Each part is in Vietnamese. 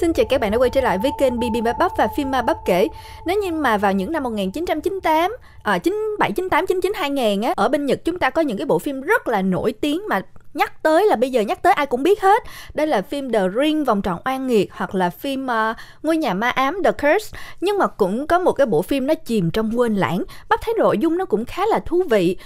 Xin chào các bạn đã quay trở lại với kênh BB Bắp Bắp và phim Ma Bắp kể. Nếu như mà vào những năm 1998, à, 97, 98, 99, 2000 á, ở bên Nhật chúng ta có những cái bộ phim rất là nổi tiếng mà nhắc tới là bây giờ nhắc tới ai cũng biết hết. Đây là phim The Ring vòng tròn oan nghiệt hoặc là phim uh, ngôi nhà ma ám The Curse. Nhưng mà cũng có một cái bộ phim nó chìm trong quên lãng. Bắp thấy nội dung nó cũng khá là thú vị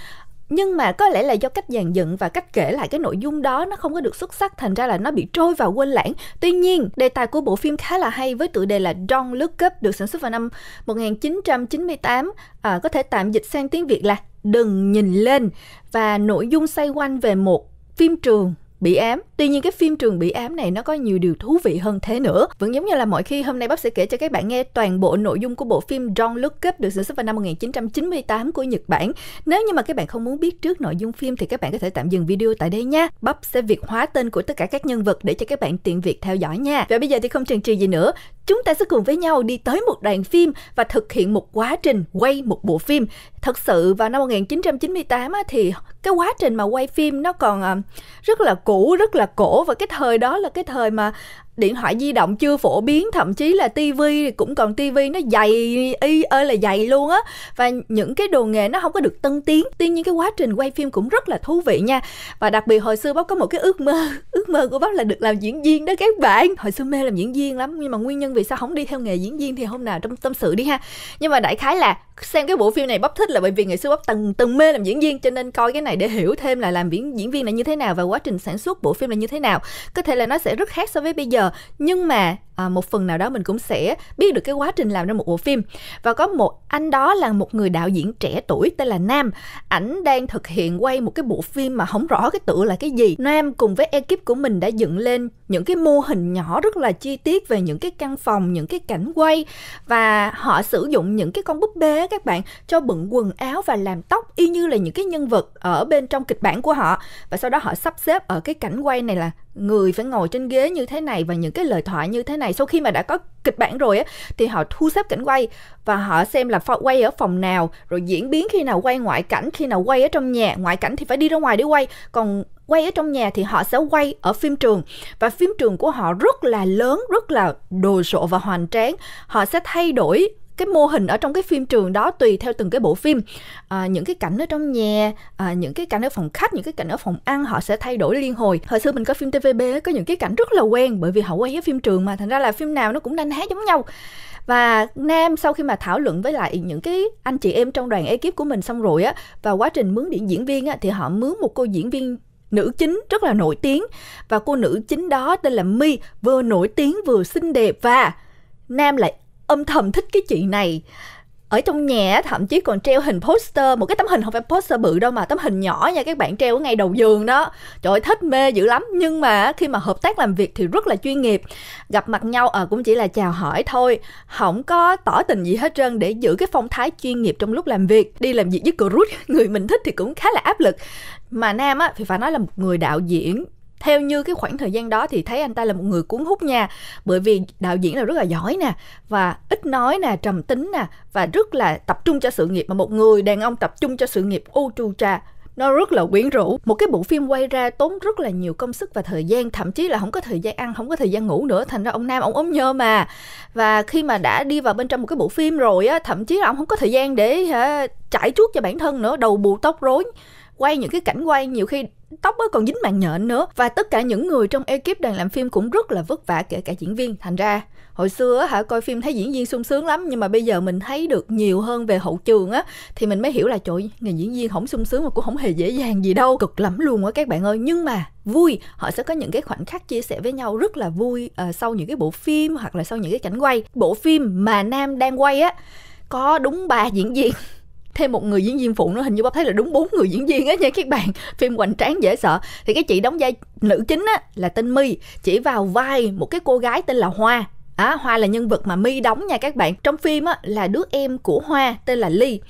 nhưng mà có lẽ là do cách dàn dựng và cách kể lại cái nội dung đó nó không có được xuất sắc thành ra là nó bị trôi vào quên lãng. Tuy nhiên đề tài của bộ phim khá là hay với tựa đề là Don't Look Up được sản xuất vào năm 1998 à, ờ, có thể tạm dịch sang tiếng Việt là đừng nhìn lên. Và nội dung xoay quanh về một phim trường bị ám. Tuy nhiên cái phim trường bị ám này nó có nhiều điều thú vị hơn thế nữa. Vẫn giống như là mọi khi hôm nay bác sẽ kể cho các bạn nghe toàn bộ nội dung của bộ phim Don't Look Up được sản xuất vào năm 1998 của Nhật Bản. Nếu như mà các bạn không muốn biết trước nội dung phim thì các bạn có thể tạm dừng video tại đây nha. Bắp sẽ việt hóa tên của tất cả các nhân vật để cho các bạn tiện việc theo dõi nha. Và bây giờ thì không chần chừ gì nữa chúng ta sẽ cùng với nhau đi tới một đoàn phim và thực hiện một quá trình quay một bộ phim. Thật sự vào năm 1998 á, thì cái quá trình mà quay phim nó còn ờ, rất là cũ rất là cổ. Và cái thời đó là cái thời mà điện thoại di động chưa phổ biến, thậm chí là tivi cũng còn tivi nó dày y ơi là dày luôn á. Và những cái đồ nghề nó không có được tân tiến, tuy nhiên cái quá trình quay phim cũng rất là thú vị nha. Và đặc biệt hồi xưa bác có một cái ước mơ ước mơ của bác là được làm diễn viên đó các bạn. Hồi xưa mê làm diễn viên lắm, nhưng mà nguyên nhân vì sao không đi theo nghề diễn viên thì hôm nào trong tâm sự đi ha. Nhưng mà đại khái là xem cái bộ phim này bắp thích là bởi vì ngày xưa bắp từng từng mê làm diễn viên, cho nên coi cái này để hiểu thêm là làm diễn diễn viên là như thế nào và quá trình sản xuất bộ phim là như thế nào. Có thể là nó sẽ rất khác so với bây giờ, nhưng mà à, một phần nào đó mình cũng sẽ biết được cái quá trình làm ra một bộ phim. Và có một anh đó là một người đạo diễn trẻ tuổi tên là Nam. Ảnh đang thực hiện quay một cái bộ phim mà không rõ cái tựa là cái gì. Nam cùng với ekip của mình đã dựng lên những cái mô hình nhỏ rất là chi tiết về những cái căn phòng những cái cảnh quay. Và họ sử dụng những cái con búp bê các bạn cho bận quần áo và làm tóc y như là những cái nhân vật ở bên trong kịch bản của họ. Và sau đó họ sắp xếp ở cái cảnh quay này là người phải ngồi trên ghế như thế này và những cái lời thoại như thế này sau khi mà đã có kịch bản rồi á, thì họ thu xếp cảnh quay và họ xem là quay ở phòng nào, rồi diễn biến khi nào quay, ngoại cảnh khi nào quay ở trong nhà. Ngoại cảnh thì phải đi ra ngoài để quay, còn quay ở trong nhà thì họ sẽ quay ở phim trường. Và phim trường của họ rất là lớn, rất là đồ sộ và hoành tráng. Họ sẽ thay đổi cái mô hình ở trong cái phim trường đó tùy theo từng cái bộ phim. À, những cái cảnh ở trong nhà à, những cái cảnh ở phòng khách những cái cảnh ở phòng ăn họ sẽ thay đổi liên hồi. Hồi xưa mình có phim tvb có những cái cảnh rất là quen bởi vì họ quay ở phim trường mà thành ra là phim nào nó cũng đánh hát giống nhau. Và nam sau khi mà thảo luận với lại những cái anh chị em trong đoàn ekip của mình xong rồi á và quá trình mướn điện diễn viên á thì họ mướn một cô diễn viên nữ chính rất là nổi tiếng. Và cô nữ chính đó tên là My vừa nổi tiếng vừa xinh đẹp và Nam lại âm thầm thích cái chị này. Ở trong nhà thậm chí còn treo hình poster một cái tấm hình không phải poster bự đâu mà tấm hình nhỏ nha các bạn treo ở ngay đầu giường đó. Trời ơi thích mê dữ lắm. Nhưng mà khi mà hợp tác làm việc thì rất là chuyên nghiệp. Gặp mặt nhau à, cũng chỉ là chào hỏi thôi. Không có tỏ tình gì hết trơn để giữ cái phong thái chuyên nghiệp trong lúc làm việc. Đi làm việc với cruise người mình thích thì cũng khá là áp lực. Mà nam á thì phải nói là một người đạo diễn theo như cái khoảng thời gian đó thì thấy anh ta là một người cuốn hút nha. Bởi vì đạo diễn là rất là giỏi nè và ít nói nè trầm tính nè và rất là tập trung cho sự nghiệp mà một người đàn ông tập trung cho sự nghiệp ô trù cha. Nó rất là quyến rũ. Một cái bộ phim quay ra tốn rất là nhiều công sức và thời gian thậm chí là không có thời gian ăn không có thời gian ngủ nữa thành ra ông nam ông ốm nhơ mà. Và khi mà đã đi vào bên trong một cái bộ phim rồi á thậm chí là ông không có thời gian để hả, chải chuốt cho bản thân nữa đầu bù tóc rối. Quay những cái cảnh quay nhiều khi tóc còn dính màng nhện nữa. Và tất cả những người trong ekip đoàn làm phim cũng rất là vất vả kể cả diễn viên. Thành ra hồi xưa hả coi phim thấy diễn viên sung sướng lắm nhưng mà bây giờ mình thấy được nhiều hơn về hậu trường á thì mình mới hiểu là trời nghề diễn viên không sung sướng mà cũng không hề dễ dàng gì đâu. Cực lắm luôn á các bạn ơi. Nhưng mà vui họ sẽ có những cái khoảnh khắc chia sẻ với nhau rất là vui uh, sau những cái bộ phim hoặc là sau những cái cảnh quay. Bộ phim mà nam đang quay á có đúng ba diễn viên thêm một người diễn viên phụ nữa hình như bác thấy là đúng bốn người diễn viên á nha các bạn phim hoành tráng dễ sợ thì cái chị đóng vai nữ chính á là tên my chỉ vào vai một cái cô gái tên là hoa À, Hoa là nhân vật mà My đóng nha các bạn. Trong phim á, là đứa em của Hoa tên là Ly.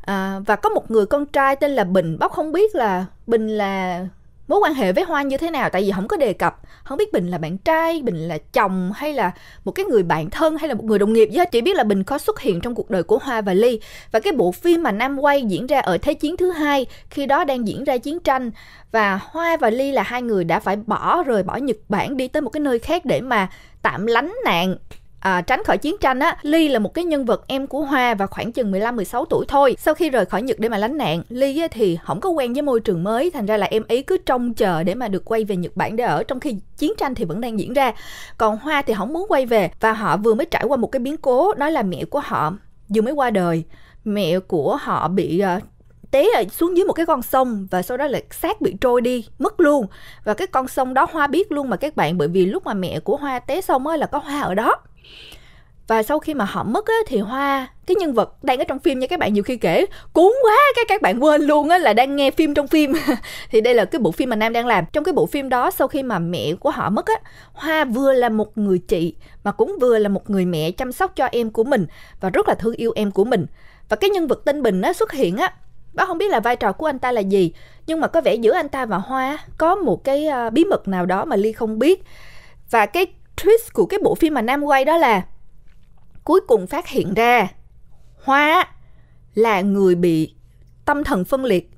À, và có một người con trai tên là Bình. Bác không biết là Bình là mối quan hệ với Hoa như thế nào? Tại vì không có đề cập. Không biết Bình là bạn trai, Bình là chồng, hay là một cái người bạn thân, hay là một người đồng nghiệp gì hết. Chỉ biết là Bình có xuất hiện trong cuộc đời của Hoa và Ly. Và cái bộ phim mà Nam quay diễn ra ở Thế chiến thứ hai, khi đó đang diễn ra chiến tranh. Và Hoa và Ly là hai người đã phải bỏ rời, bỏ Nhật Bản đi tới một cái nơi khác để mà tạm lánh nạn à, tránh khỏi chiến tranh á Ly là một cái nhân vật em của Hoa và khoảng chừng 15 16 tuổi thôi. Sau khi rời khỏi Nhật để mà lánh nạn, Ly á, thì không có quen với môi trường mới, thành ra là em ấy cứ trông chờ để mà được quay về Nhật Bản để ở trong khi chiến tranh thì vẫn đang diễn ra. Còn Hoa thì không muốn quay về và họ vừa mới trải qua một cái biến cố đó là mẹ của họ vừa mới qua đời. Mẹ của họ bị uh, té xuống dưới một cái con sông và sau đó là xác bị trôi đi mất luôn và cái con sông đó hoa biết luôn mà các bạn bởi vì lúc mà mẹ của hoa té xong mới là có hoa ở đó và sau khi mà họ mất á, thì hoa cái nhân vật đang ở trong phim nha các bạn nhiều khi kể cuốn quá cái các bạn quên luôn á là đang nghe phim trong phim. Thì đây là cái bộ phim mà nam đang làm. Trong cái bộ phim đó sau khi mà mẹ của họ mất á hoa vừa là một người chị mà cũng vừa là một người mẹ chăm sóc cho em của mình và rất là thương yêu em của mình. Và cái nhân vật tên bình á xuất hiện á bác không biết là vai trò của anh ta là gì nhưng mà có vẻ giữa anh ta và hoa có một cái ờ, bí mật nào đó mà ly không biết. Và cái twist của cái bộ phim mà nam quay đó là cuối cùng phát hiện ra hoa là người bị tâm thần phân liệt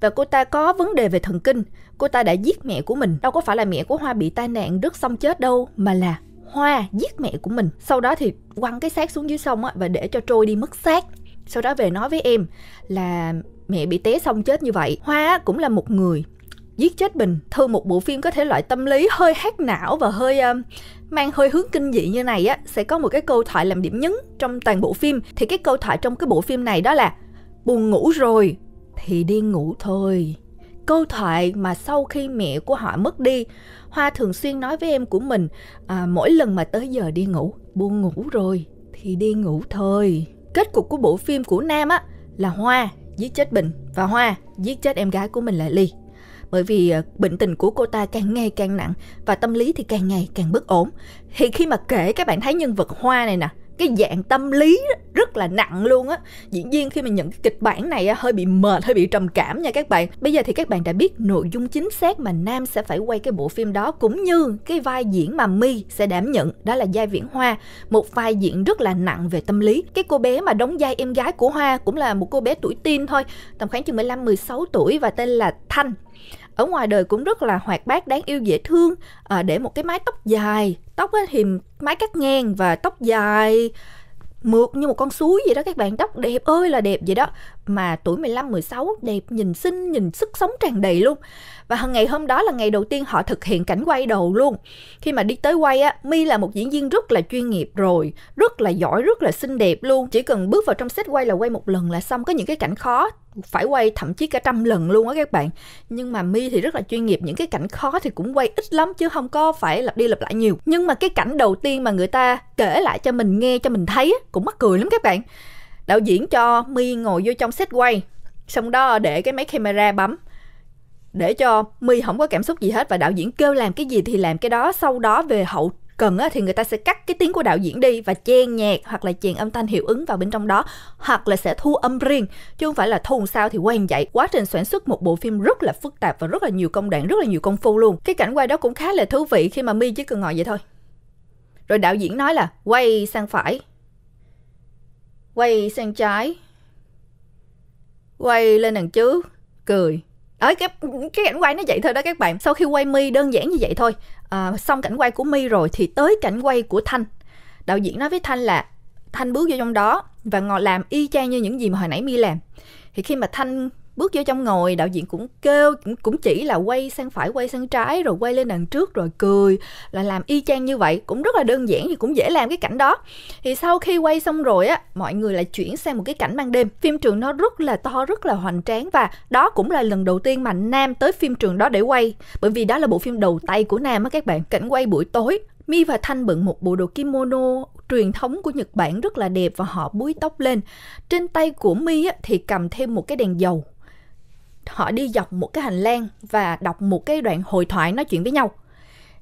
và cô ta có vấn đề về thần kinh. Cô ta đã giết mẹ của mình. Đâu có phải là mẹ của hoa bị tai nạn rớt xong chết đâu, mà là hoa giết mẹ của mình. Sau đó thì quăng cái xác xuống dưới sông á và để cho trôi đi mất xác. Sau đó về nói với em là mẹ bị té xong chết như vậy. Hoa cũng là một người giết chết bình. Thư một bộ phim có thể loại tâm lý hơi hát não và hơi um, mang hơi hướng kinh dị như này á sẽ có một cái câu thoại làm điểm nhấn trong toàn bộ phim. Thì cái câu thoại trong cái bộ phim này đó là buồn ngủ rồi thì đi ngủ thôi. Câu thoại mà sau khi mẹ của họ mất đi hoa thường xuyên nói với em của mình à, mỗi lần mà tới giờ đi ngủ buồn ngủ rồi thì đi ngủ thôi. Kết cục của bộ phim của nam á là hoa giết chết bình và hoa giết chết em gái của mình là ly bởi vì ờ, bệnh tình của cô ta càng ngày càng nặng và tâm lý thì càng ngày càng bất ổn. Thì khi mà kể các bạn thấy nhân vật hoa này nè, cái dạng tâm lý rất là nặng luôn á. Diễn viên khi mà nhận cái kịch bản này hơi bị mệt, hơi bị trầm cảm nha các bạn. Bây giờ thì các bạn đã biết nội dung chính xác mà nam sẽ phải quay cái bộ phim đó, cũng như cái vai diễn mà my sẽ đảm nhận, đó là giai viễn hoa. Một vai diễn rất là nặng về tâm lý. Cái cô bé mà đóng vai em gái của hoa cũng là một cô bé tuổi teen thôi, tầm khoảng chừng 15 16 tuổi và tên là Thanh ở ngoài đời cũng rất là hoạt bát đáng yêu dễ thương. À, để một cái mái tóc dài tóc thì mái cắt ngang và tóc dài mượt như một con suối vậy đó các bạn. Tóc đẹp ơi là đẹp vậy đó. Mà tuổi 15 16 đẹp nhìn xinh nhìn sức sống tràn đầy luôn và ngày hôm đó là ngày đầu tiên họ thực hiện cảnh quay đầu luôn. Khi mà đi tới quay á mi là một diễn viên rất là chuyên nghiệp rồi, rất là giỏi, rất là xinh đẹp luôn. Chỉ cần bước vào trong set quay là quay một lần là xong, có những cái cảnh khó, phải quay thậm chí cả trăm lần luôn á các bạn. Nhưng mà mi thì rất là chuyên nghiệp, những cái cảnh khó thì cũng quay ít lắm chứ không có phải lặp đi lặp lại nhiều. Nhưng mà cái cảnh đầu tiên mà người ta kể lại cho mình nghe, cho mình thấy cũng mắc cười lắm các bạn. Đạo diễn cho mi ngồi vô trong set quay, xong đó để cái máy camera bấm để cho mi không có cảm xúc gì hết và đạo diễn kêu làm cái gì thì làm cái đó. Sau đó về hậu cần á, thì người ta sẽ cắt cái tiếng của đạo diễn đi và chen nhạc hoặc là chèn âm thanh hiệu ứng vào bên trong đó hoặc là sẽ thu âm riêng. Chứ không phải là thu sao thì quay vậy quá trình sản xuất một bộ phim rất là phức tạp và rất là nhiều công đoạn rất là nhiều công phu luôn. Cái cảnh quay đó cũng khá là thú vị khi mà mi chỉ cần ngồi vậy thôi. Rồi đạo diễn nói là quay sang phải. Quay sang trái. Quay lên đằng trước. Cười ở cái cái cảnh quay nó vậy thôi đó các bạn. Sau khi quay mi đơn giản như vậy thôi. À, xong cảnh quay của mi rồi thì tới cảnh quay của thanh. Đạo diễn nói với thanh là thanh bước vô trong đó và ngồi làm y chang như những gì mà hồi nãy mi làm. Thì khi mà thanh bước vô trong ngồi, đạo diễn cũng kêu, cũng chỉ là quay sang phải, quay sang trái, rồi quay lên đằng trước, rồi cười, là làm y chang như vậy. Cũng rất là đơn giản thì cũng dễ làm cái cảnh đó. Thì sau khi quay xong rồi á, mọi người lại chuyển sang một cái cảnh ban đêm. Phim trường nó rất là to, rất là hoành tráng và đó cũng là lần đầu tiên mà nam tới phim trường đó để quay. Bởi vì đó là bộ phim đầu tay của nam á các bạn. Cảnh quay buổi tối, Mi và Thanh bận một bộ đồ kimono truyền thống của Nhật Bản rất là đẹp và họ búi tóc lên. Trên tay của Mi thì cầm thêm một cái đèn dầu họ đi dọc một cái hành lang và đọc một cái đoạn hội thoại nói chuyện với nhau.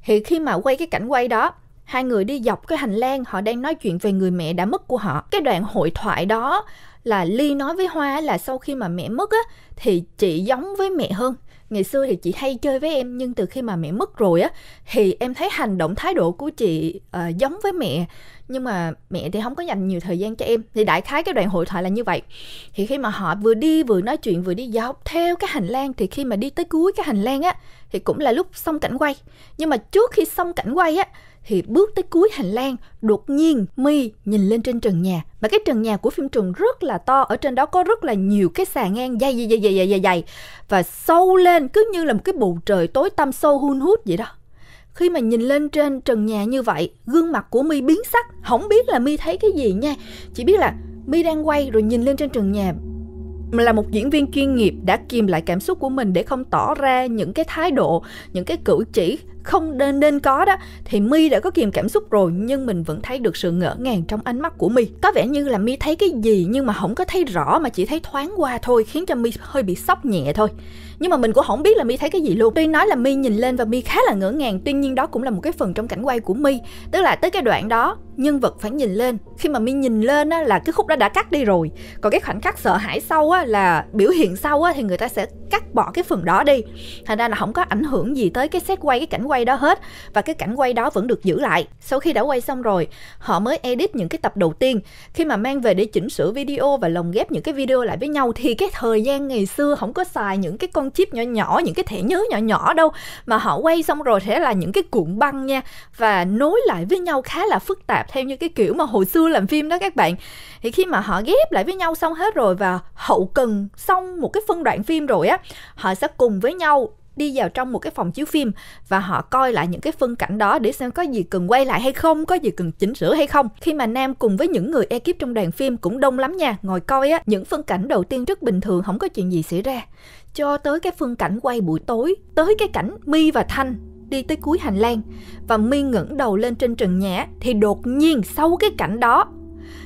Thì khi mà quay cái cảnh quay đó hai người đi dọc cái hành lang họ đang nói chuyện về người mẹ đã mất của họ. Cái đoạn hội thoại đó là ly nói với hoa là sau khi mà mẹ mất á thì chị giống với mẹ hơn. Ngày xưa thì chị hay chơi với em nhưng từ khi mà mẹ mất rồi á thì em thấy hành động thái độ của chị uh, giống với mẹ nhưng mà mẹ thì không có dành nhiều thời gian cho em. Thì đại khái cái đoạn hội thoại là như vậy. Thì khi mà họ vừa đi vừa nói chuyện, vừa đi dọc theo cái hành lang, thì khi mà đi tới cuối cái hành lang á, thì cũng là lúc xong cảnh quay. Nhưng mà trước khi xong cảnh quay á, thì bước tới cuối hành lang, đột nhiên mi nhìn lên trên trần nhà. Mà cái trần nhà của phim trường rất là to, ở trên đó có rất là nhiều cái xà ngang dày dày dày dày dày dày. Và sâu lên, cứ như là một cái bầu trời tối tăm sâu hun hút vậy đó khi mà nhìn lên trên trần nhà như vậy, gương mặt của mi biến sắc, không biết là mi thấy cái gì nha. Chỉ biết là mi đang quay rồi nhìn lên trên trần nhà. Mà là một diễn viên chuyên nghiệp đã kìm lại cảm xúc của mình để không tỏ ra những cái thái độ, những cái cử chỉ không nên nên có đó. Thì mi đã có kìm cảm xúc rồi, nhưng mình vẫn thấy được sự ngỡ ngàng trong ánh mắt của mi. Có vẻ như là mi thấy cái gì nhưng mà không có thấy rõ, mà chỉ thấy thoáng qua thôi, khiến cho mi hơi bị sốc nhẹ thôi nhưng mà mình cũng không biết là mi thấy cái gì luôn. Tuy nói là mi nhìn lên và mi khá là ngỡ ngàng, tuy nhiên đó cũng là một cái phần trong cảnh quay của mi. Tức là tới cái đoạn đó nhân vật phải nhìn lên. Khi mà mi nhìn lên á, là cái khúc đó đã cắt đi rồi. Còn cái khoảnh khắc sợ hãi sau á, là biểu hiện sau á, thì người ta sẽ cắt bỏ cái phần đó đi. Thành ra là không có ảnh hưởng gì tới cái set quay, cái cảnh quay đó hết. Và cái cảnh quay đó vẫn được giữ lại. Sau khi đã quay xong rồi, họ mới edit những cái tập đầu tiên. Khi mà mang về để chỉnh sửa video và lồng ghép những cái video lại với nhau, thì cái thời gian ngày xưa không có xài những cái con chip nhỏ nhỏ, những cái thẻ nhớ nhỏ nhỏ đâu. Mà họ quay xong rồi sẽ là những cái cuộn băng nha. Và nối lại với nhau khá là phức tạp theo như cái kiểu mà hồi xưa làm phim đó các bạn thì khi mà họ ghép lại với nhau xong hết rồi và hậu cần xong một cái phân đoạn phim rồi á họ sẽ cùng với nhau đi vào trong một cái phòng chiếu phim và họ coi lại những cái phân cảnh đó để xem có gì cần quay lại hay không, có gì cần chỉnh sửa hay không. Khi mà Nam cùng với những người ekip trong đoàn phim cũng đông lắm nha, ngồi coi á, những phân cảnh đầu tiên rất bình thường, không có chuyện gì xảy ra. Cho tới cái phân cảnh quay buổi tối, tới cái cảnh My và Thanh đi tới cuối hành lang, và Mi ngẩng đầu lên trên trần nhà thì đột nhiên sau cái cảnh đó.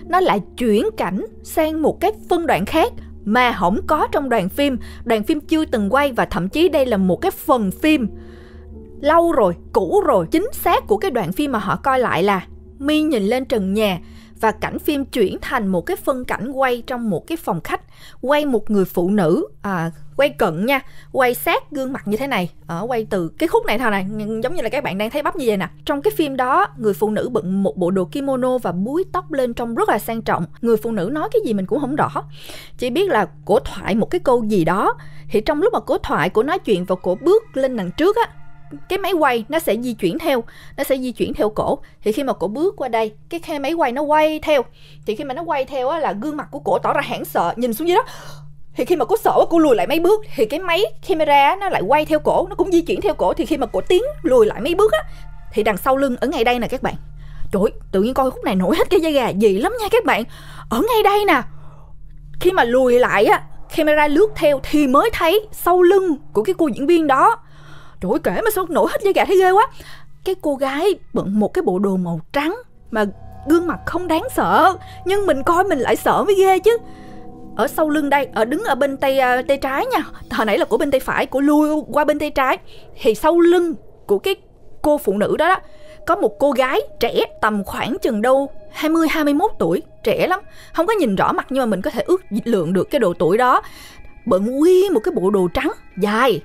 Nó lại chuyển cảnh sang một cái phân đoạn khác mà không có trong đoàn phim. Đoàn phim chưa từng quay và thậm chí đây là một cái phần phim lâu rồi, cũ rồi. Chính xác của cái đoạn phim mà họ coi lại là mi nhìn lên trần nhà và cảnh phim chuyển thành một cái phân cảnh quay trong một cái phòng khách quay một người phụ nữ à, quay cận nha quay sát gương mặt như thế này ở quay từ cái khúc này thôi này giống như là các bạn đang thấy bắp như vậy nè. Trong cái phim đó người phụ nữ bận một bộ đồ kimono và búi tóc lên trông rất là sang trọng. Người phụ nữ nói cái gì mình cũng không rõ. Chỉ biết là cổ thoại một cái câu gì đó thì trong lúc mà cổ thoại cổ nói chuyện và cổ bước lên đằng trước á cái máy quay nó sẽ di chuyển theo, nó sẽ di chuyển theo cổ. Thì khi mà cổ bước qua đây, cái khe máy quay nó quay theo. Thì khi mà nó quay theo á, là gương mặt của cổ tỏ ra hoảng sợ, nhìn xuống dưới đó. Thì khi mà cô sợ cô lùi lại mấy bước, thì cái máy camera nó lại quay theo cổ, nó cũng di chuyển theo cổ. Thì khi mà cổ tiến lùi lại mấy bước á, thì đằng sau lưng ở ngay đây nè các bạn. Trời tự nhiên coi khúc này nổi hết cái dây gà gì lắm nha các bạn. Ở ngay đây nè. Khi mà lùi lại á, camera lướt theo thì mới thấy sau lưng của cái cô diễn viên đó trời ơi kể mà sao nổi hết da gà thấy ghê quá cái cô gái bận một cái bộ đồ màu trắng mà gương mặt không đáng sợ nhưng mình coi mình lại sợ mới ghê chứ ở sau lưng đây ở đứng ở bên tay uh, tay trái nha hồi nãy là của bên tay phải của lui qua bên tay trái thì sau lưng của cái cô phụ nữ đó đó có một cô gái trẻ tầm khoảng chừng đâu 20 21 tuổi, trẻ lắm. Không có nhìn rõ mặt nhưng mà mình có thể ước lượng được cái độ tuổi đó. Bận quy một cái bộ đồ trắng dài.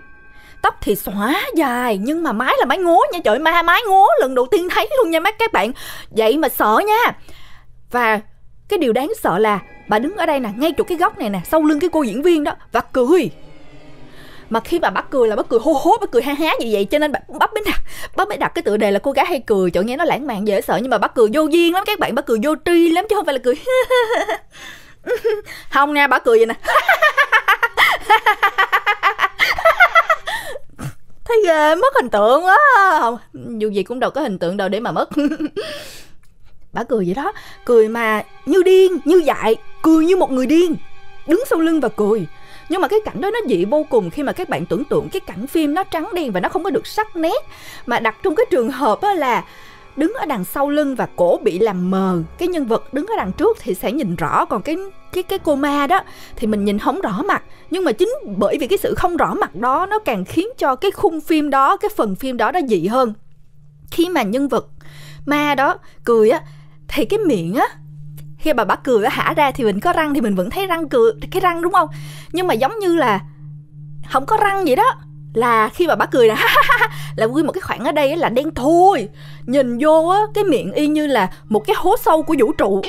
Tóc thì xõa dài, nhưng mà mái là mái ngố nha. Trời ma, mái ngố lần đầu tiên thấy luôn nha mấy các bạn. Vậy mà sợ nha. Và cái điều đáng sợ là bà đứng ở đây nè, ngay chỗ cái góc này nè, sau lưng cái cô diễn viên đó, và cười. Mà khi bà bắt cười là bắt cười hô hố bắt cười ha há như vậy, cho nên bà bắt mới đặt bắt mới đặt cái tựa đề là cô gái hay cười chỗ nghe nó lãng mạn, dễ sợ, nhưng mà bắt cười vô duyên lắm. Các bạn bắt cười vô tri lắm, chứ không phải là cười. Không nha, bà cười vậy nè. thấy ghê, mất hình tượng quá. Không, dù gì cũng đâu có hình tượng đâu để mà mất. Bà cười vậy đó. Cười mà như điên, như dại, cười như một người điên. Đứng sau lưng và cười. Nhưng mà cái cảnh đó nó dị vô cùng khi mà các bạn tưởng tượng cái cảnh phim nó trắng đen và nó không có được sắc nét. Mà đặt trong cái trường hợp đó là đứng ở đằng sau lưng và cổ bị làm mờ. Cái nhân vật đứng ở đằng trước thì sẽ nhìn rõ, còn cái cái cái cô ma đó, thì mình nhìn không rõ mặt. Nhưng mà chính bởi vì cái sự không rõ mặt đó, nó càng khiến cho cái khung phim đó, cái phần phim đó nó dị hơn. Khi mà nhân vật ma đó cười á, thì cái miệng á, khi bà bắt cười á, hả ra thì mình có răng thì mình vẫn thấy răng cười, cái răng đúng không? Nhưng mà giống như là không có răng vậy đó, là khi mà bà cười là là nguyên một cái khoảng ở đây là đen thui. Nhìn vô á, cái miệng y như là một cái hố sâu của vũ trụ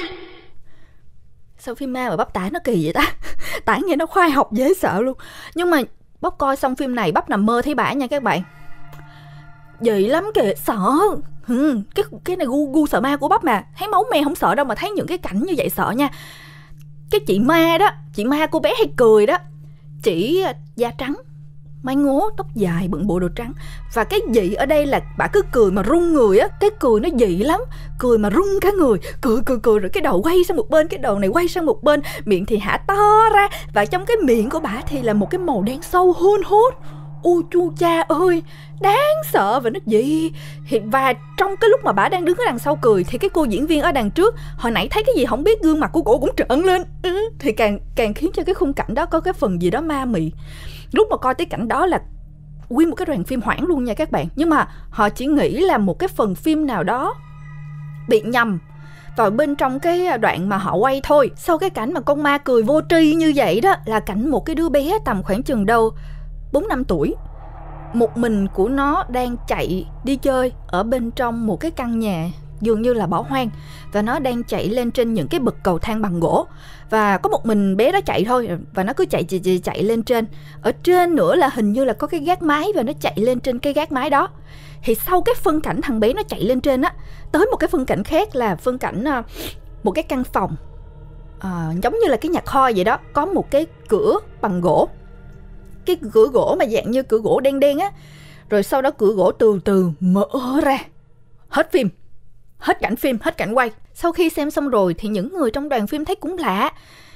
sao phim ma mà bắp tả nó kỳ vậy ta? Tả nghe nó khoa học dễ sợ luôn. Nhưng mà bắp coi xong phim này bắp nằm mơ thấy bả nha các bạn. Vậy lắm kìa sợ. Ừ, cái cái này gu gu sợ ma của bắp mà. Thấy máu me không sợ đâu mà thấy những cái cảnh như vậy sợ nha. Cái chị ma đó chị ma cô bé hay cười đó. Chỉ da trắng mái ngố tóc dài bận bộ đồ trắng. Và cái dị ở đây là bà cứ cười mà rung người á. Cái cười nó dị lắm. Cười mà rung cả người. Cười cười cười rồi cái đầu quay sang một bên cái đầu này quay sang một bên. Miệng thì hả to ra. Và trong cái miệng của bà thì là một cái màu đen sâu hun hút. U chu cha ơi đáng sợ và nó gì và trong cái lúc mà bà đang đứng ở đằng sau cười thì cái cô diễn viên ở đằng trước hồi nãy thấy cái gì không biết gương mặt của cổ cũng trợn lên. Ừ, thì càng càng khiến cho cái khung cảnh đó có cái phần gì đó ma mị lúc mà coi tới cảnh đó là nguyên một cái đoàn phim hoảng luôn nha các bạn. Nhưng mà họ chỉ nghĩ là một cái phần phim nào đó bị nhầm vào bên trong cái đoạn mà họ quay thôi. Sau cái cảnh mà con ma cười vô tri như vậy đó, là cảnh một cái đứa bé tầm khoảng chừng đâu 4 năm tuổi, một mình của nó đang chạy đi chơi ở bên trong một cái căn nhà dường như là bỏ hoang và nó đang chạy lên trên những cái bậc cầu thang bằng gỗ. Và có một mình bé đó chạy thôi và nó cứ chạy chạy chạy, chạy lên trên. Ở trên nữa là hình như là có cái gác mái và nó chạy lên trên cái gác mái đó. Thì sau cái phân cảnh thằng bé nó chạy lên trên á tới một cái phân cảnh khác là phân cảnh ờ, một cái căn phòng à, giống như là cái nhà kho vậy đó có một cái cửa bằng gỗ. Cái cửa gỗ mà dạng như cửa gỗ đen đen á. Rồi sau đó cửa gỗ từ từ mở ra. Hết phim hết cảnh phim, hết cảnh quay. Sau khi xem xong rồi thì những người trong đoàn phim thấy cũng lạ.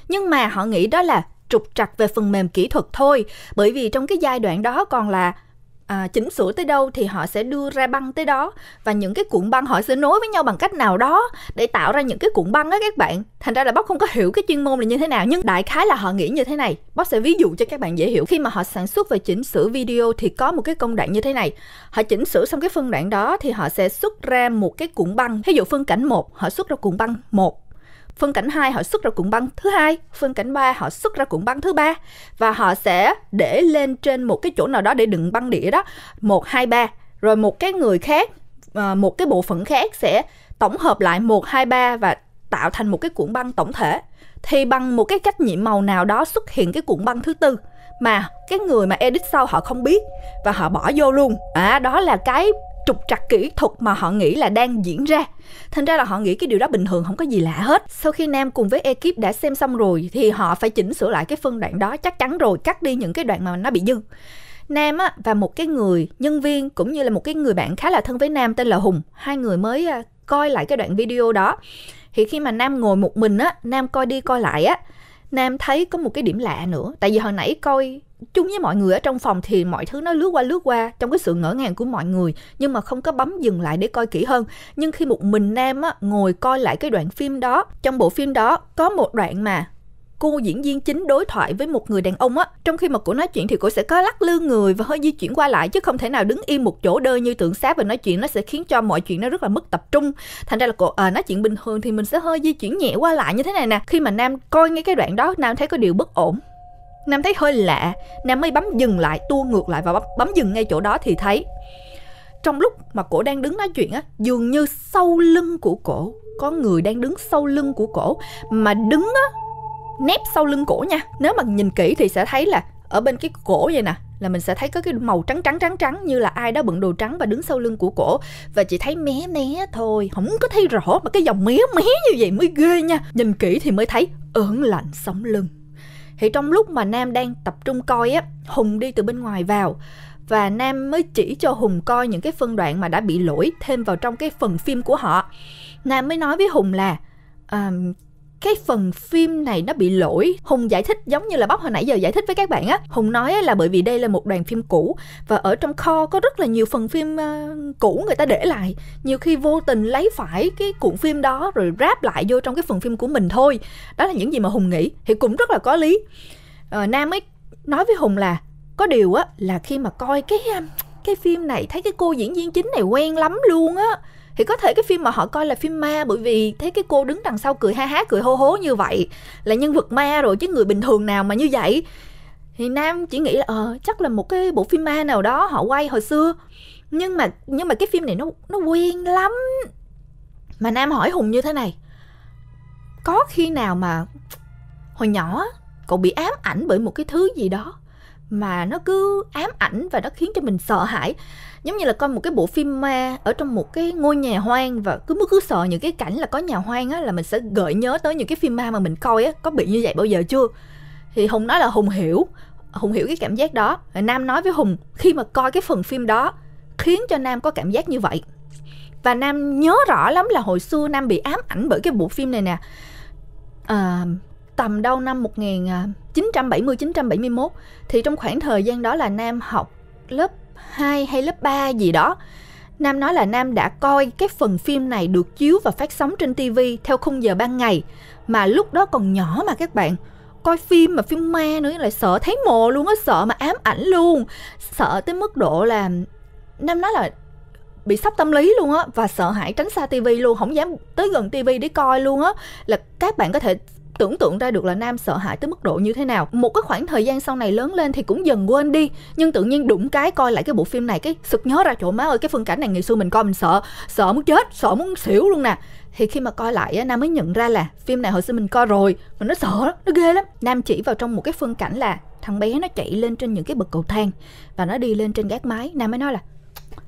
Nhưng mà họ nghĩ đó là trục trặc về phần mềm kỹ thuật thôi. Bởi vì trong cái giai đoạn đó còn là à, chỉnh sửa tới đâu thì họ sẽ đưa ra băng tới đó. Và những cái cuộn băng họ sẽ nối với nhau bằng cách nào đó để tạo ra những cái cuộn băng á các bạn. Thành ra là bóc không có hiểu cái chuyên môn là như thế nào nhưng đại khái là họ nghĩ như thế này. Bóc sẽ ví dụ cho các bạn dễ hiểu. Khi mà họ sản xuất và chỉnh sửa video thì có một cái công đoạn như thế này. Họ chỉnh sửa xong cái phân đoạn đó thì họ sẽ xuất ra một cái cuộn băng. Ví dụ phân cảnh một họ xuất ra cuộn băng một phân cảnh 2 họ xuất ra cuộn băng thứ hai phân cảnh 3 họ xuất ra cuộn băng thứ ba. Và họ sẽ để lên trên một cái chỗ nào đó để đựng băng đĩa đó. Một, hai, ba. Rồi một cái người khác ờ, một cái bộ phận khác sẽ tổng hợp lại một, hai, ba và tạo thành một cái cuộn băng tổng thể. Thì bằng một cái cách nhiệm màu nào đó xuất hiện cái cuộn băng thứ tư mà cái người mà edit sau họ không biết và họ bỏ vô luôn. À đó là cái trục trặc kỹ thuật mà họ nghĩ là đang diễn ra. Thành ra là họ nghĩ cái điều đó bình thường không có gì lạ hết. Sau khi nam cùng với ekip đã xem xong rồi thì họ phải chỉnh sửa lại cái phân đoạn đó chắc chắn rồi cắt đi những cái đoạn mà nó bị dư. Nam á, và một cái người nhân viên cũng như là một cái người bạn khá là thân với Nam tên là Hùng. Hai người mới à, coi lại cái đoạn video đó. Thì khi mà Nam ngồi một mình á Nam coi đi coi lại á Nam thấy có một cái điểm lạ nữa. Tại vì hồi nãy coi chung với mọi người ở trong phòng thì mọi thứ nó lướt qua lướt qua trong cái sự ngỡ ngàng của mọi người nhưng mà không có bấm dừng lại để coi kỹ hơn. Nhưng khi một mình nam á ngồi coi lại cái đoạn phim đó trong bộ phim đó có một đoạn mà cô diễn viên chính đối thoại với một người đàn ông á trong khi mà cô nói chuyện thì cô sẽ có lắc lư người và hơi di chuyển qua lại chứ không thể nào đứng im một chỗ đơ như tượng sáp và nói chuyện nó sẽ khiến cho mọi chuyện nó rất là mất tập trung. Thành ra là cô à, nói chuyện bình thường thì mình sẽ hơi di chuyển nhẹ qua lại như thế này nè. Khi mà nam coi ngay cái đoạn đó nam thấy có điều bất ổn. Nam thấy hơi lạ. Nam mới bấm dừng lại tua ngược lại và bấm, bấm dừng ngay chỗ đó thì thấy. Trong lúc mà cổ đang đứng nói chuyện á Dường như sau lưng của cổ Có người đang đứng sau lưng của cổ Mà đứng á Nép sau lưng cổ nha. Nếu mà nhìn kỹ thì sẽ thấy là Ở bên cái cổ vậy nè là mình sẽ thấy có cái màu trắng trắng trắng trắng như là ai đó bận đồ trắng và đứng sau lưng của cổ. Và chỉ thấy mé mé thôi không có thấy rõ mà cái dòng mé mé như vậy mới ghê nha. Nhìn kỹ thì mới thấy ớn lạnh sống lưng thì trong lúc mà nam đang tập trung coi á hùng đi từ bên ngoài vào. Và nam mới chỉ cho hùng coi những cái phân đoạn mà đã bị lỗi thêm vào trong cái phần phim của họ. Nam mới nói với hùng là à, cái phần phim này nó bị lỗi. Hùng giải thích giống như là bóc hồi nãy giờ giải thích với các bạn á. Hùng nói là bởi vì đây là một đoàn phim cũ và ở trong kho có rất là nhiều phần phim uh, cũ người ta để lại. Nhiều khi vô tình lấy phải cái cuộn phim đó rồi ráp lại vô trong cái phần phim của mình thôi. Đó là những gì mà hùng nghĩ thì cũng rất là có lý. Uh, nam mới nói với hùng là có điều á là khi mà coi cái cái phim này thấy cái cô diễn viên chính này quen lắm luôn á thì có thể cái phim mà họ coi là phim ma, bởi vì thấy cái cô đứng đằng sau cười ha há, cười hô hố như vậy là nhân vật ma rồi chứ người bình thường nào mà như vậy. Thì nam chỉ nghĩ là ờ chắc là một cái bộ phim ma nào đó họ quay hồi xưa. Nhưng mà nhưng mà cái phim này nó nó quen lắm. Mà nam hỏi hùng như thế này, có khi nào mà hồi nhỏ cậu bị ám ảnh bởi một cái thứ gì đó mà nó cứ ám ảnh và nó khiến cho mình sợ hãi? Giống như là coi một cái bộ phim ma ở trong một cái ngôi nhà hoang và cứ cứ sợ những cái cảnh là có nhà hoang á là mình sẽ gợi nhớ tới những cái phim ma mà mình coi á có bị như vậy bao giờ chưa? Thì hùng nói là hùng hiểu hùng hiểu cái cảm giác đó. Nam nói với hùng khi mà coi cái phần phim đó khiến cho nam có cảm giác như vậy. Và nam nhớ rõ lắm là hồi xưa nam bị ám ảnh bởi cái bộ phim này nè. À, tầm đâu năm 1970 971 à, thì trong khoảng thời gian đó là Nam học lớp 2 hay lớp 3 gì đó. Nam nói là Nam đã coi cái phần phim này được chiếu và phát sóng trên TV theo khung giờ ban ngày, mà lúc đó còn nhỏ mà các bạn. Coi phim mà phim ma nữa lại sợ thấy mồ luôn á, sợ mà ám ảnh luôn. Sợ tới mức độ là nam nói là bị sốc tâm lý luôn á và sợ hãi tránh xa tivi luôn, không dám tới gần tivi để coi luôn á. Là các bạn có thể tưởng tượng ra được là nam sợ hãi tới mức độ như thế nào. Một cái khoảng thời gian sau này lớn lên thì cũng dần quên đi. Nhưng tự nhiên đụng cái coi lại cái bộ phim này, cái sực nhớ ra chỗ má ơi, cái phân cảnh này ngày xưa mình coi mình sợ sợ muốn chết, sợ muốn xỉu luôn nè. Thì khi mà coi lại á, nam mới nhận ra là phim này hồi xưa mình coi rồi, mà nó sợ lắm, nó ghê lắm. Nam chỉ vào trong một cái phân cảnh là thằng bé nó chạy lên trên những cái bậc cầu thang và nó đi lên trên gác mái nam mới nói là,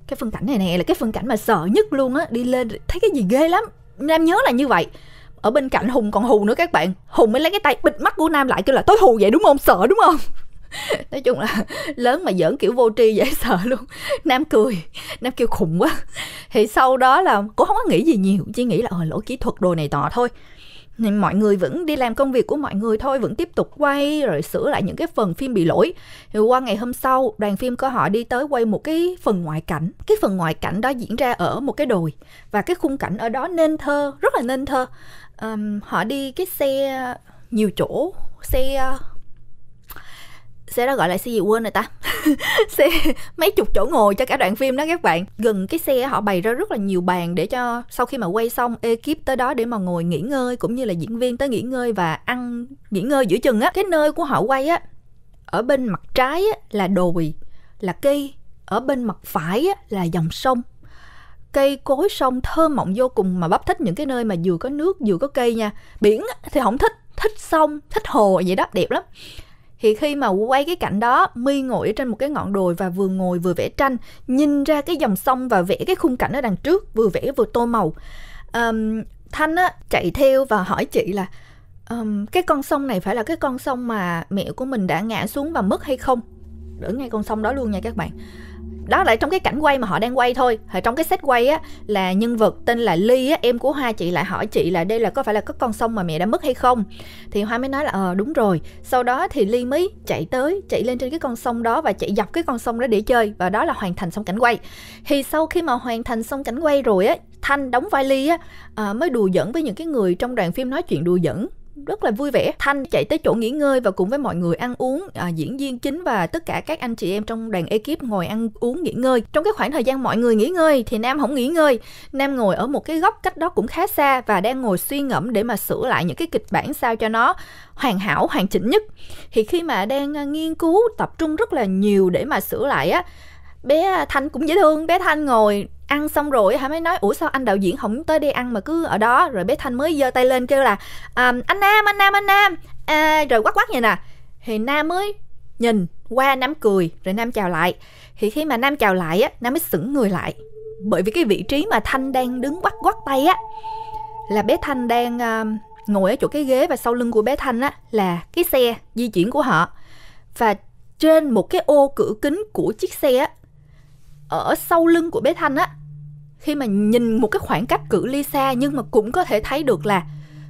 cái phân cảnh này nè là cái phân cảnh mà sợ nhất luôn á, đi lên thấy cái gì ghê lắm. Nam nhớ là như vậy ở bên cạnh hùng còn hù nữa các bạn. Hùng mới lấy cái tay bịt mắt của nam lại kêu là tối hù vậy đúng không? Sợ đúng không? Nói chung là lớn mà giỡn kiểu vô tri dễ sợ luôn. Nam cười, nam kêu khùng quá. Thì sau đó là cũng không có nghĩ gì nhiều, chỉ nghĩ là ờ lỗi kỹ thuật đồ này tọ thôi nên mọi người vẫn đi làm công việc của mọi người thôi vẫn tiếp tục quay rồi sửa lại những cái phần phim bị lỗi. Thì qua ngày hôm sau đoàn phim có họ đi tới quay một cái phần ngoại cảnh. Cái phần ngoại cảnh đó diễn ra ở một cái đồi và cái khung cảnh ở đó nên thơ rất là nên thơ. Um, họ đi cái xe nhiều chỗ xe xe đó gọi là xe gì quên rồi ta. Xe mấy chục chỗ ngồi cho cả đoạn phim đó các bạn. Gần cái xe họ bày ra rất là nhiều bàn để cho sau khi mà quay xong ekip tới đó để mà ngồi nghỉ ngơi cũng như là diễn viên tới nghỉ ngơi và ăn nghỉ ngơi giữa chừng á. Cái nơi của họ quay á ở bên mặt trái á, là đồi là cây. Ở bên mặt phải á, là dòng sông. Cây cối sông thơm mộng vô cùng mà bắp thích những cái nơi mà vừa có nước vừa có cây nha. Biển thì không thích. Thích sông thích hồ vậy đó đẹp lắm thì khi mà quay cái cảnh đó mi ngồi ở trên một cái ngọn đồi và vừa ngồi vừa vẽ tranh nhìn ra cái dòng sông và vẽ cái khung cảnh ở đằng trước vừa vẽ vừa tô màu. Um, thanh á chạy theo và hỏi chị là um, cái con sông này phải là cái con sông mà mẹ của mình đã ngã xuống và mất hay không? Ở ngay con sông đó luôn nha các bạn đó lại trong cái cảnh quay mà họ đang quay thôi. Ở trong cái set quay á là nhân vật tên là ly á em của hoa chị lại hỏi chị là đây là có phải là có con sông mà mẹ đã mất hay không? Thì hoa mới nói là ờ đúng rồi. Sau đó thì ly mới chạy tới chạy lên trên cái con sông đó và chạy dọc cái con sông đó để chơi. Và đó là hoàn thành xong cảnh quay. Thì sau khi mà hoàn thành xong cảnh quay rồi á thanh đóng vai ly á à, mới đùa giỡn với những cái người trong đoàn phim nói chuyện đùa giỡn rất là vui vẻ. Thanh chạy tới chỗ nghỉ ngơi và cùng với mọi người ăn uống à, diễn viên chính và tất cả các anh chị em trong đoàn ekip ngồi ăn uống nghỉ ngơi. Trong cái khoảng thời gian mọi người nghỉ ngơi thì nam không nghỉ ngơi. Nam ngồi ở một cái góc cách đó cũng khá xa và đang ngồi suy ngẫm để mà sửa lại những cái kịch bản sao cho nó hoàn hảo hoàn chỉnh nhất. Thì khi mà đang à, nghiên cứu tập trung rất là nhiều để mà sửa lại á bé à, thanh cũng dễ thương. Bé thanh ngồi ăn xong rồi hả mới nói ủa sao anh đạo diễn không tới đây ăn mà cứ ở đó? Rồi bé thanh mới giơ tay lên kêu là um, anh nam anh nam anh nam. À, rồi quát quát vậy nè. Thì nam mới nhìn qua nam cười rồi nam chào lại. Thì khi mà nam chào lại á nam mới sững người lại. Bởi vì cái vị trí mà thanh đang đứng quắt quắt tay á là bé thanh đang um, ngồi ở chỗ cái ghế và sau lưng của bé thanh á là cái xe di chuyển của họ. Và trên một cái ô cửa kính của chiếc xe á ở sau lưng của bé Thanh á. Khi mà nhìn một cái khoảng cách cự ly xa nhưng mà cũng có thể thấy được là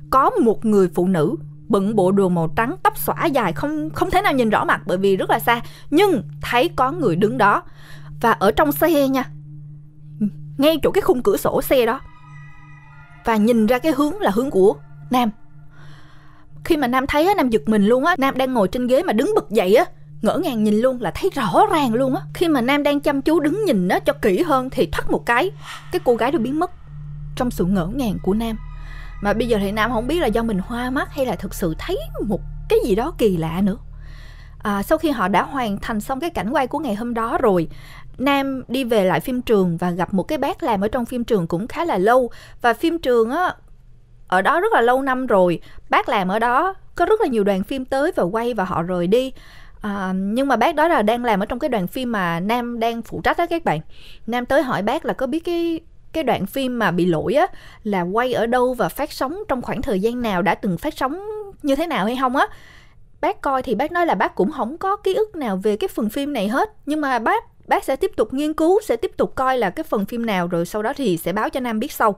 có một người phụ nữ bận bộ đồ màu trắng tóc xõa dài không không thể nào nhìn rõ mặt bởi vì rất là xa, nhưng thấy có người đứng đó. Và ở trong xe nha, ngay chỗ cái khung cửa sổ xe đó. Và nhìn ra cái hướng là hướng của nam. Khi mà nam thấy á, nam giật mình luôn á, nam đang ngồi trên ghế mà đứng bật dậy á ngỡ ngàng nhìn luôn là thấy rõ ràng luôn á. Khi mà nam đang chăm chú đứng nhìn nó cho kỹ hơn thì thoát một cái cái cô gái đã biến mất trong sự ngỡ ngàng của nam. Mà bây giờ thì nam không biết là do mình hoa mắt hay là thực sự thấy một cái gì đó kỳ lạ nữa. À, sau khi họ đã hoàn thành xong cái cảnh quay của ngày hôm đó rồi Nam đi về lại phim trường và gặp một cái bác làm ở trong phim trường cũng khá là lâu. Và phim trường á ở đó rất là lâu năm rồi. Bác làm ở đó có rất là nhiều đoàn phim tới và quay và họ rời đi à, nhưng mà bác đó là đang làm ở trong cái đoàn phim mà nam đang phụ trách đó các bạn. Nam tới hỏi bác là có biết cái cái đoạn phim mà bị lỗi á là quay ở đâu và phát sóng trong khoảng thời gian nào đã từng phát sóng như thế nào hay không á? Bác coi thì bác nói là bác cũng không có ký ức nào về cái phần phim này hết. Nhưng mà bác bác sẽ tiếp tục nghiên cứu sẽ tiếp tục coi là cái phần phim nào rồi sau đó thì sẽ báo cho nam biết sau.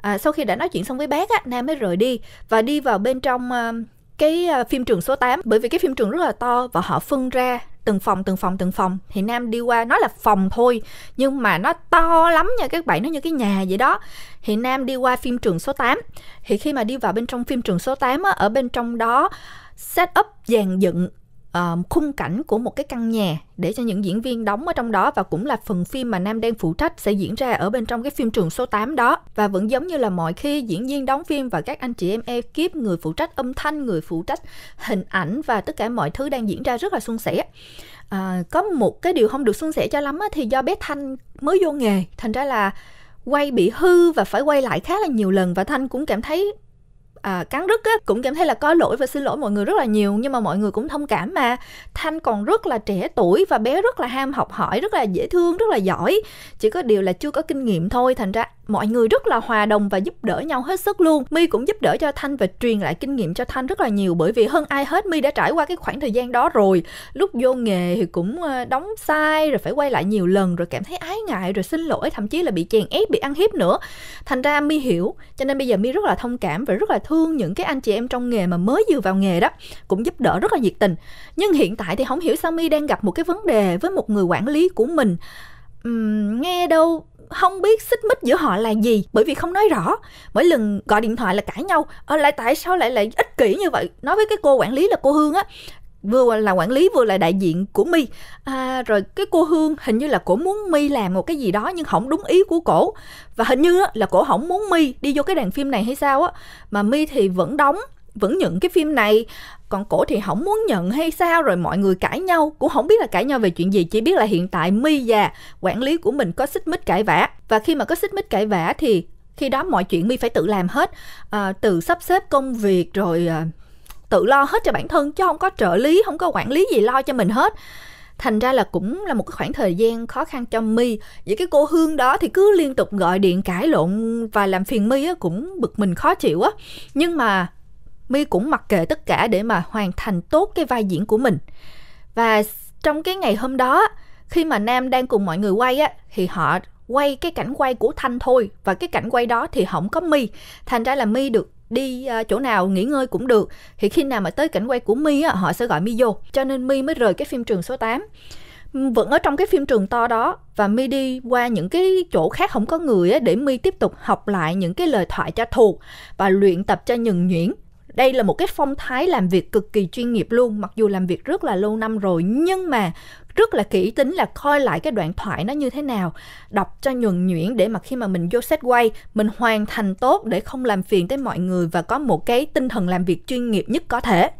À, sau khi đã nói chuyện xong với bác á nam mới rời đi và đi vào bên trong uh, cái à, phim trường số 8 bởi vì cái phim trường rất là to và họ phân ra từng phòng từng phòng từng phòng. Thì nam đi qua nó là phòng thôi nhưng mà nó to lắm nha các bạn nó như cái nhà vậy đó. Thì nam đi qua phim trường số 8 thì khi mà đi vào bên trong phim trường số 8 á, ở bên trong đó set up dàn dựng uh, khung cảnh của một cái căn nhà để cho những diễn viên đóng ở trong đó và cũng là phần phim mà Nam đang phụ trách sẽ diễn ra ở bên trong cái phim trường số 8 đó. Và vẫn giống như là mọi khi diễn viên đóng phim và các anh chị em ekip người phụ trách âm thanh người phụ trách hình ảnh và tất cả mọi thứ đang diễn ra rất là suôn sẻ. À, có một cái điều không được suôn sẻ cho lắm á, thì do bé Thanh mới vô nghề thành ra là quay bị hư và phải quay lại khá là nhiều lần và Thanh cũng cảm thấy à, cắn rứt á cũng cảm thấy là có lỗi và xin lỗi mọi người rất là nhiều nhưng mà mọi người cũng thông cảm mà. Thanh còn rất là trẻ tuổi và bé rất là ham học hỏi rất là dễ thương rất là giỏi. Chỉ có điều là chưa có kinh nghiệm thôi thành ra mọi người rất là hòa đồng và giúp đỡ nhau hết sức luôn. My cũng giúp đỡ cho thanh và truyền lại kinh nghiệm cho thanh rất là nhiều bởi vì hơn ai hết my đã trải qua cái khoảng thời gian đó rồi. Lúc vô nghề thì cũng ờ, đóng sai rồi phải quay lại nhiều lần rồi cảm thấy ái ngại rồi xin lỗi thậm chí là bị chèn ép bị ăn hiếp nữa. Thành ra my hiểu cho nên bây giờ my rất là thông cảm và rất là thương những cái anh chị em trong nghề mà mới vừa vào nghề đó cũng giúp đỡ rất là nhiệt tình. Nhưng hiện tại thì không hiểu sao my đang gặp một cái vấn đề với một người quản lý của mình. Uhm, nghe đâu không biết xích mích giữa họ là gì bởi vì không nói rõ. Mỗi lần gọi điện thoại là cãi nhau ờ lại tại sao lại lại ích kỷ như vậy? Nói với cái cô quản lý là cô hương á vừa là quản lý vừa là đại diện của my à, rồi cái cô hương hình như là cổ muốn my làm một cái gì đó nhưng không đúng ý của cổ. Và hình như là cổ không muốn my đi vô cái đoàn phim này hay sao á mà my thì vẫn đóng vẫn nhận cái phim này. Còn cổ thì không muốn nhận hay sao rồi mọi người cãi nhau. Cũng không biết là cãi nhau về chuyện gì chỉ biết là hiện tại my và quản lý của mình có xích mích cãi vã. Và khi mà có xích mích cãi vã thì khi đó mọi chuyện my phải tự làm hết. À, từ sắp xếp công việc rồi à, tự lo hết cho bản thân, chứ không có trợ lý, không có quản lý gì lo cho mình hết. Thành ra là cũng là một cái khoảng thời gian khó khăn cho my. Vậy cái cô hương đó thì cứ liên tục gọi điện cãi lộn và làm phiền my á, cũng bực mình khó chịu á. Nhưng mà my cũng mặc kệ tất cả để mà hoàn thành tốt cái vai diễn của mình. Và trong cái ngày hôm đó khi mà nam đang cùng mọi người quay á, thì họ quay cái cảnh quay của thanh thôi. Và cái cảnh quay đó thì không có my. Thành ra là my được đi ờ, chỗ nào nghỉ ngơi cũng được. Thì khi nào mà tới cảnh quay của my á, họ sẽ gọi my vô. Cho nên my mới rời cái phim trường số 8 ừ, vẫn ở trong cái phim trường to đó và mi đi qua những cái chỗ khác không có người á, để mi tiếp tục học lại những cái lời thoại cho thuộc và luyện tập cho nhuần nhuyễn đây là một cái phong thái làm việc cực kỳ chuyên nghiệp luôn, mặc dù làm việc rất là lâu năm rồi, nhưng mà rất là kỹ tính là coi lại cái đoạn thoại nó như thế nào, đọc cho nhuần nhuyễn để mà khi mà mình vô set quay, mình hoàn thành tốt để không làm phiền tới mọi người và có một cái tinh thần làm việc chuyên nghiệp nhất có thể.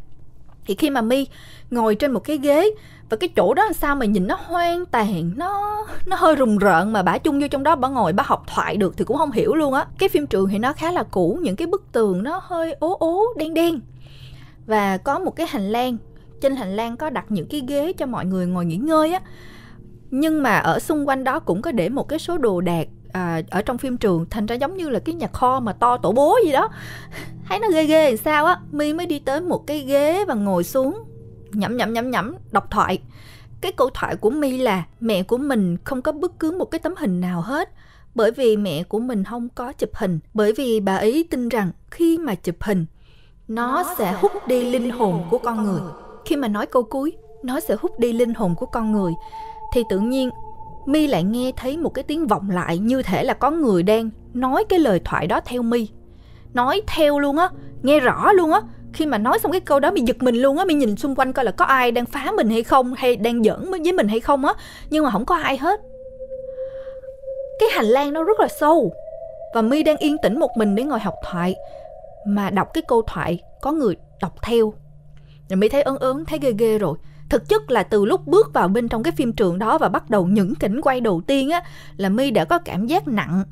Thì khi mà mi ngồi trên một cái ghế và cái chỗ đó làm sao mà nhìn nó hoang tàn nó nó hơi rùng rợn mà bả chung vô trong đó bả ngồi bả học thoại được thì cũng không hiểu luôn á. Cái phim trường thì nó khá là cũ những cái bức tường nó hơi ố ố đen đen. Và có một cái hành lang trên hành lang có đặt những cái ghế cho mọi người ngồi nghỉ ngơi á. Nhưng mà ở xung quanh đó cũng có để một cái số đồ đạc à, ở trong phim trường thành ra giống như là cái nhà kho mà to tổ bố gì đó. Thấy nó ghê ghê làm sao á. Mi mới đi tới một cái ghế và ngồi xuống nhẩm nhẩm nhẩm nhẩm đọc thoại. Cái câu thoại của mi là mẹ của mình không có bất cứ một cái tấm hình nào hết bởi vì mẹ của mình không có chụp hình bởi vì bà ấy tin rằng khi mà chụp hình nó sẽ hút đi linh hồn của con người. khi mà nói câu cuối nó sẽ hút đi linh hồn của con người thì tự nhiên mi lại nghe thấy một cái tiếng vọng lại như thể là có người đang nói cái lời thoại đó theo mi nói theo luôn á nghe rõ luôn á khi mà nói xong cái câu đó, mình giật mình luôn á mi nhìn xung quanh coi là có ai đang phá mình hay không, hay đang giỡn với mình hay không á. Nhưng mà không có ai hết. Cái hành lang nó rất là sâu. Và mi đang yên tĩnh một mình để ngồi học thoại. Mà đọc cái câu thoại, có người đọc theo. Rồi mi thấy ớn ớn, thấy ghê ghê rồi. Thực chất là từ lúc bước vào bên trong cái phim trường đó và bắt đầu những cảnh quay đầu tiên á, là mi đã có cảm giác nặng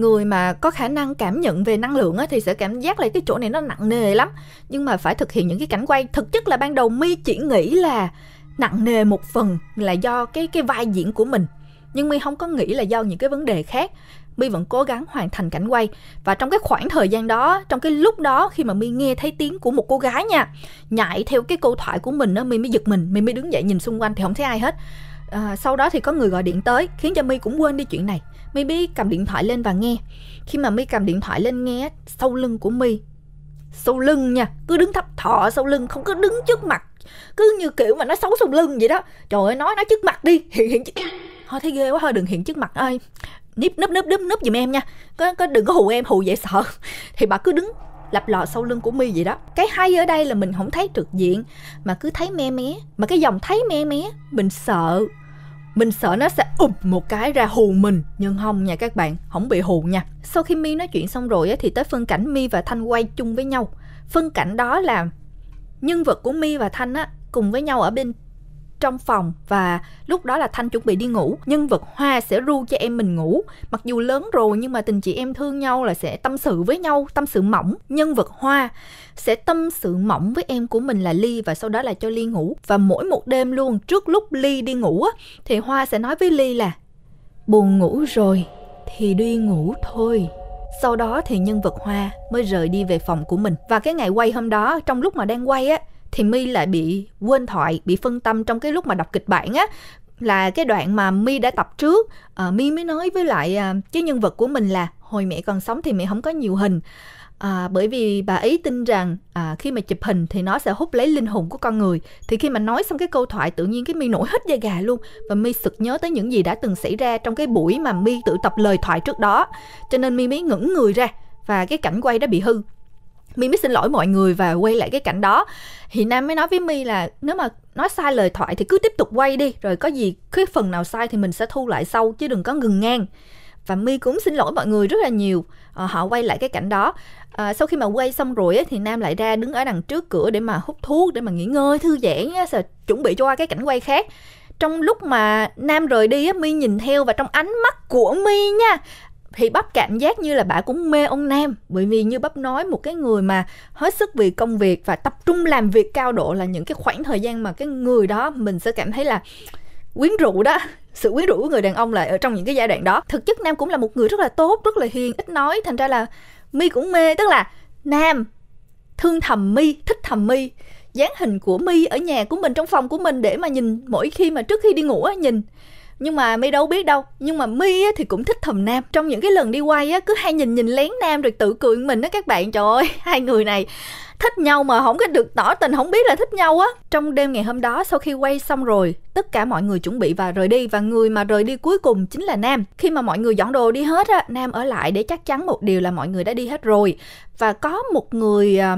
người mà có khả năng cảm nhận về năng lượng á, thì sẽ cảm giác là cái chỗ này nó nặng nề lắm. Nhưng mà phải thực hiện những cái cảnh quay. Thực chất là ban đầu mi chỉ nghĩ là nặng nề một phần là do cái cái vai diễn của mình. Nhưng mi không có nghĩ là do những cái vấn đề khác. Mi vẫn cố gắng hoàn thành cảnh quay. Và trong cái khoảng thời gian đó trong cái lúc đó khi mà mi nghe thấy tiếng của một cô gái nha nhảy theo cái câu thoại của mình á mi mới giật mình. Mi mới đứng dậy nhìn xung quanh thì không thấy ai hết. À, sau đó thì có người gọi điện tới khiến cho mi cũng quên đi chuyện này. My bi cầm điện thoại lên và nghe. Khi mà My cầm điện thoại lên nghe sau lưng của My. Sau lưng nha cứ đứng thấp thọ sau lưng không có đứng trước mặt. Cứ như kiểu mà nó xấu sau lưng vậy đó. Trời ơi nói nó trước mặt đi hiện hiện thôi thấy ghê quá thôi đừng hiện trước mặt ơi. Níp núp núp núp núp giùm em nha. Có, có đừng có hù em hù dễ sợ. Thì bà cứ đứng lặp lò sau lưng của mi vậy đó. Cái hay ở đây là mình không thấy trực diện mà cứ thấy me mé. Mà cái dòng thấy me mé mình sợ mình sợ nó sẽ ụp một cái ra hù mình. Nhưng không nha các bạn, không bị hù nha. Sau khi mi nói chuyện xong rồi thì tới phân cảnh mi và thanh quay chung với nhau. Phân cảnh đó là nhân vật của mi và thanh á, cùng với nhau ở bên trong phòng và lúc đó là thanh chuẩn bị đi ngủ. Nhân vật hoa sẽ ru cho em mình ngủ. Mặc dù lớn rồi nhưng mà tình chị em thương nhau là sẽ tâm sự với nhau, tâm sự mỏng. Nhân vật hoa sẽ tâm sự mỏng với em của mình là ly và sau đó là cho ly ngủ. Và mỗi một đêm luôn, trước lúc ly đi ngủ á, thì hoa sẽ nói với ly là, buồn ngủ rồi, thì đi ngủ thôi. Sau đó thì nhân vật hoa mới rời đi về phòng của mình. Và cái ngày quay hôm đó, trong lúc mà đang quay á thì My lại bị quên thoại, bị phân tâm trong cái lúc mà đọc kịch bản á. Là cái đoạn mà My đã tập trước, uh, My mới nói với lại uh, cái nhân vật của mình là hồi mẹ còn sống thì mẹ không có nhiều hình. À, bởi vì bà ấy tin rằng à, khi mà chụp hình thì nó sẽ hút lấy linh hồn của con người. Thì khi mà nói xong cái câu thoại tự nhiên cái mi nổi hết da gà luôn. Và mi sực nhớ tới những gì đã từng xảy ra trong cái buổi mà mi tự tập lời thoại trước đó. Cho nên mi mới ngẩng người ra và cái cảnh quay đã bị hư mi mới xin lỗi mọi người và quay lại cái cảnh đó. Thì nam mới nói với mi là nếu mà nói sai lời thoại thì cứ tiếp tục quay đi rồi có gì cái phần nào sai thì mình sẽ thu lại sau chứ đừng có ngừng ngang. Và mi cũng xin lỗi mọi người rất là nhiều à, họ quay lại cái cảnh đó. À, sau khi mà quay xong rồi ấy, thì nam lại ra đứng ở đằng trước cửa để mà hút thuốc để mà nghỉ ngơi thư giãn rồi chuẩn bị cho cái cảnh quay khác. Trong lúc mà nam rời đi á mi nhìn theo và trong ánh mắt của mi nha thì bắp cảm giác như là bà cũng mê ông nam. Bởi vì như bắp nói, một cái người mà hết sức vì công việc và tập trung làm việc cao độ là những cái khoảng thời gian mà cái người đó mình sẽ cảm thấy là quyến rũ đó. Sự quyến rũ của người đàn ông là ở trong những cái giai đoạn đó. Thực chất nam cũng là một người rất là tốt, rất là hiền, ít nói. Thành ra là mi cũng mê, tức là nam thương thầm mi thích thầm mi dáng hình của mi ở nhà của mình, trong phòng của mình để mà nhìn mỗi khi mà trước khi đi ngủ á, nhìn nhưng mà mi đâu biết đâu. Nhưng mà mi thì cũng thích thầm nam. Trong những cái lần đi quay á, cứ hay nhìn nhìn lén nam rồi tự cười mình đó các bạn. Trời ơi, hai người này thích nhau mà không có được tỏ tình, không biết là thích nhau á. Trong đêm ngày hôm đó, sau khi quay xong rồi, tất cả mọi người chuẩn bị và rời đi. Và người mà rời đi cuối cùng chính là nam. Khi mà mọi người dọn đồ đi hết á, nam ở lại để chắc chắn một điều là mọi người đã đi hết rồi. Và có một người à,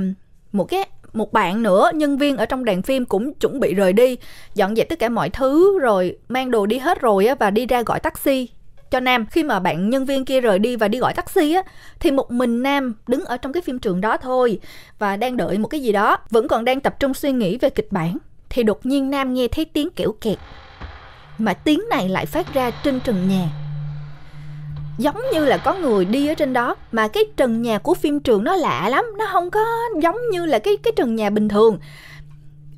một cái một bạn nữa, nhân viên ở trong đoàn phim cũng chuẩn bị rời đi, dọn dẹp tất cả mọi thứ, rồi mang đồ đi hết rồi á, và đi ra gọi taxi. Cho Nam, khi mà bạn nhân viên kia rời đi và đi gọi taxi á, thì một mình Nam đứng ở trong cái phim trường đó thôi và đang đợi một cái gì đó, vẫn còn đang tập trung suy nghĩ về kịch bản. Thì đột nhiên Nam nghe thấy tiếng kiểu kẹt, mà tiếng này lại phát ra trên trần nhà giống như là có người đi ở trên đó mà cái trần nhà của phim trường nó lạ lắm nó không có giống như là cái cái trần nhà bình thường.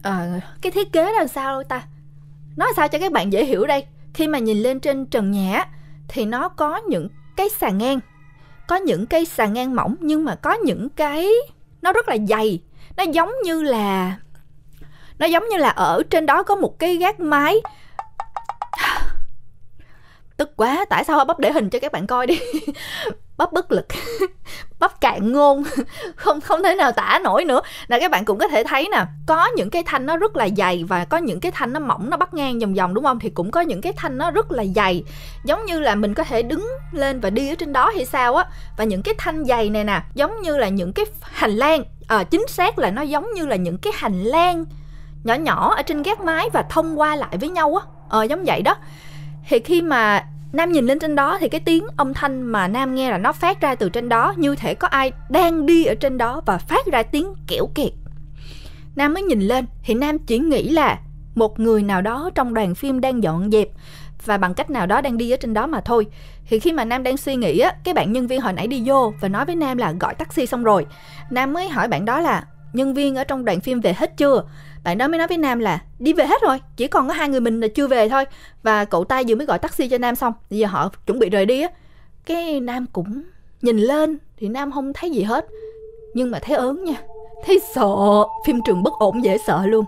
À, cái thiết kế là sao ta? Nói sao cho các bạn dễ hiểu đây. Khi mà nhìn lên trên trần nhà thì nó có những cái sàn ngang. Có những cái sàn ngang mỏng nhưng mà có những cái nó rất là dày. Nó giống như là nó giống như là ở trên đó có một cái gác mái tức quá tại sao bắp để hình cho các bạn coi đi. Bắp bất lực bắp cạn ngôn không không thể nào tả nổi nữa. Là các bạn cũng có thể thấy nè có những cái thanh nó rất là dày và có những cái thanh nó mỏng nó bắt ngang vòng vòng đúng không? Thì cũng có những cái thanh nó rất là dày. Giống như là mình có thể đứng lên và đi ở trên đó hay sao á. Và những cái thanh dày này nè giống như là những cái hành lang. À, chính xác là nó giống như là những cái hành lang nhỏ nhỏ ở trên gác mái và thông qua lại với nhau á. Ờ giống vậy đó thì khi mà Nam nhìn lên trên đó thì cái tiếng âm thanh mà Nam nghe là nó phát ra từ trên đó, như thể có ai đang đi ở trên đó và phát ra tiếng kẽo kẹt. Nam mới nhìn lên, thì Nam chỉ nghĩ là một người nào đó trong đoàn phim đang dọn dẹp và bằng cách nào đó đang đi ở trên đó mà thôi thì khi mà nam đang suy nghĩ á, cái bạn nhân viên hồi nãy đi vô và nói với nam là gọi taxi xong rồi nam mới hỏi bạn đó là nhân viên ở trong đoạn phim về hết chưa? Bạn đó mới nói với nam là, đi về hết rồi, chỉ còn có hai người mình là chưa về thôi. Và cậu ta vừa mới gọi taxi cho nam xong, bây giờ họ chuẩn bị rời đi á. Cái nam cũng nhìn lên thì nam không thấy gì hết. Nhưng mà thấy ớn nha, thấy sợ. Phim trường bất ổn dễ sợ luôn.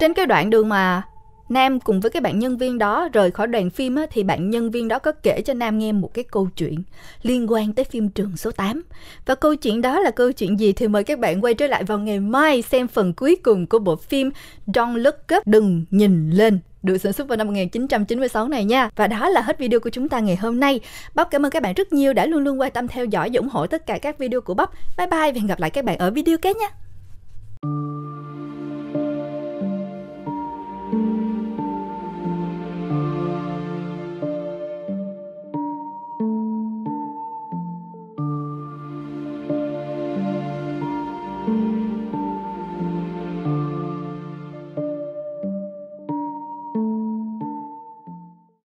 Trên cái đoạn đường mà Nam cùng với cái bạn nhân viên đó rời khỏi đoàn phim á, thì bạn nhân viên đó có kể cho Nam nghe một cái câu chuyện liên quan tới phim trường số 8. Và câu chuyện đó là câu chuyện gì thì mời các bạn quay trở lại vào ngày mai xem phần cuối cùng của bộ phim Don't Look Up, Đừng Nhìn Lên được sản xuất vào năm 1996 này nha. Và đó là hết video của chúng ta ngày hôm nay. Bắp cảm ơn các bạn rất nhiều đã luôn luôn quan tâm theo dõi và ủng hộ tất cả các video của Bắp. Bye bye và hẹn gặp lại các bạn ở video kế nha.